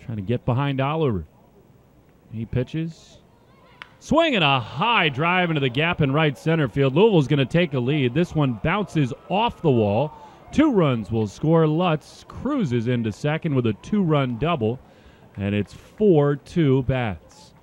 Trying to get behind Oliver. He pitches. Swinging a high drive into the gap in right center field. Louisville's going to take a lead. This one bounces off the wall. Two runs will score. Lutz cruises into second with a two run double, and it's 4 2 bats.